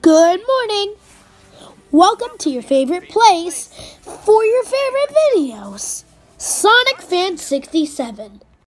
Good morning. Welcome to your favorite place for your favorite videos. Sonic Fan 67.